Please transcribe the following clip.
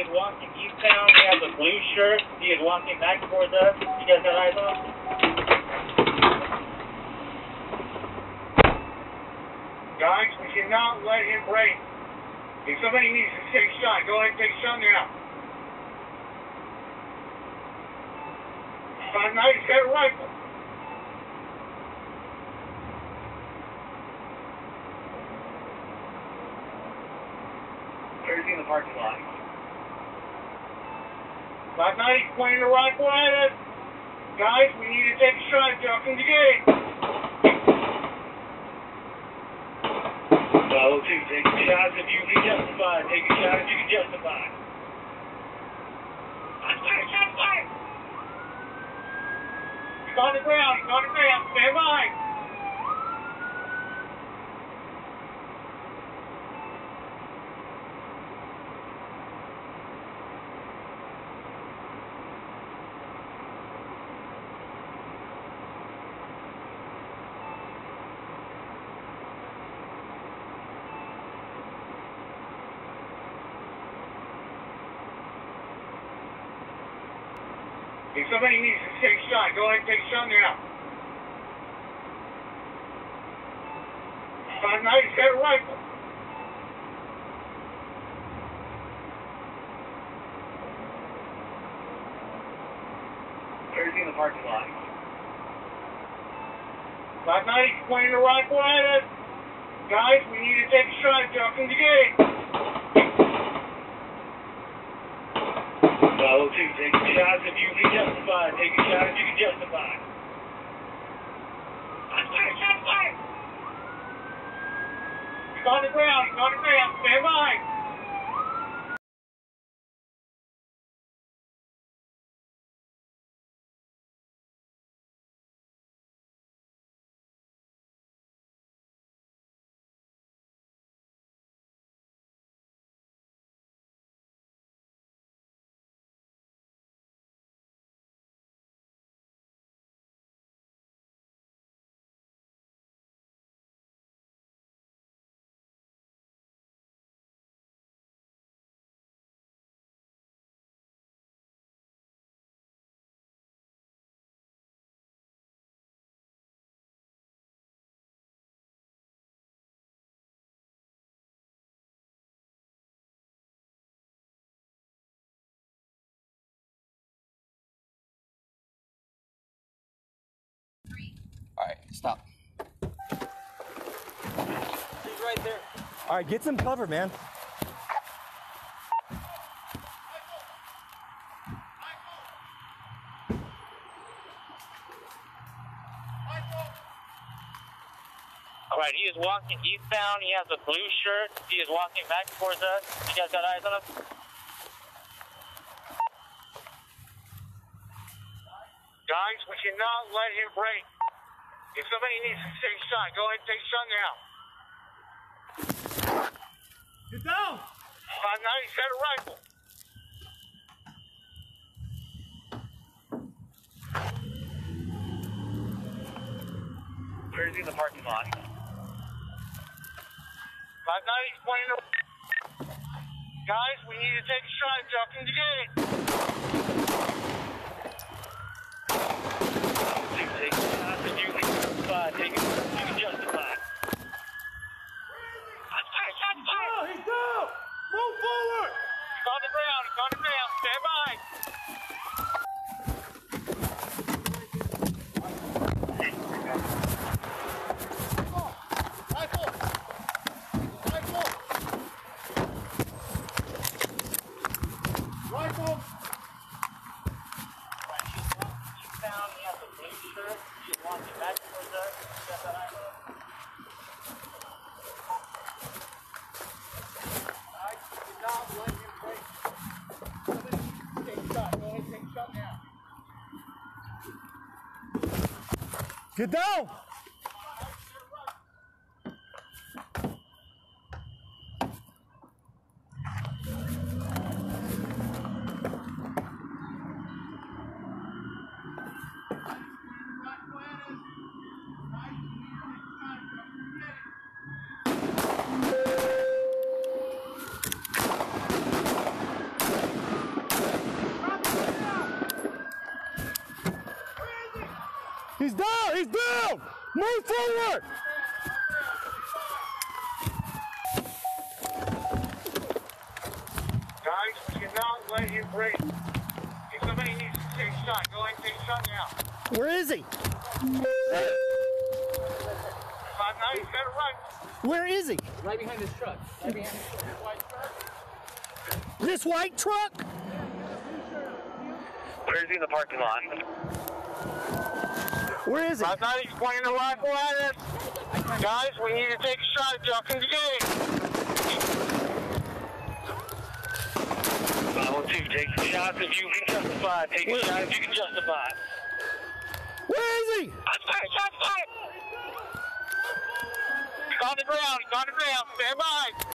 Is walking eastbound. He has a blue shirt. He is walking back towards us. You guys got eyes on him? Guys, we cannot let him break. If somebody needs to take a shot, go ahead and take a shot now. Five nine, he's got a rifle. He in the parking lot? Nine, he's pointing the at us. Guys, we need to take a shot. Jump in the gate. Bravo 2, take a shot if you can justify. Take a shot if you can justify. He's on the ground. He's on the ground. Stand by. If somebody needs to take a shot, go ahead and take a shot now. Five nine, he's got a rifle. Where's he in the parking lot? Five nine, pointing the rifle at us. Guys, we need to take a shot. Jump in the gate. 2, take a shot if you can justify. Take a shot if you can justify. He's on the ground. He's on the ground. Stand by. All right, stop. He's right there. All right, get some cover, man. Alright, he is walking eastbound. He has a blue shirt. He is walking back towards us. You guys got eyes on him? Guys, we cannot let him break. If somebody needs to take a shot, go ahead and take a shot now. Get down. Five nine, he's got a rifle. Where's he in the parking lot? Five nine, he's pointing the. Guys, we need to take a shot. Jump in the gate. Take a shot if you can justify. Take a shot if you can justify. Oh, he's down. Move forward. He's on the ground. He's on the ground. Stand by. Eastbound. He has a blue shirt. He is walking back towards us. You guys got eyes on him? Guys, we cannot let him break. Somebody needs to take a shot. Go ahead and take a shot now. Get He's down! He's down! Move forward! Guys, we cannot let him break. If somebody needs to take a shot, go ahead and take a shot now. Where is he? Five nine, he's got to run. Where is he? Right behind this truck. Right behind this truck. This white truck? Where is he in the parking lot? Where is he? Five nine, he's pointing the rifle at us. Guys, we need to take a shot at y'all. Come together. Five one two. Take the shots if you can justify. Take the shots if you can justify. Where is he? Shots fired, shots fired. He's on the ground, he's on the ground. Stand by.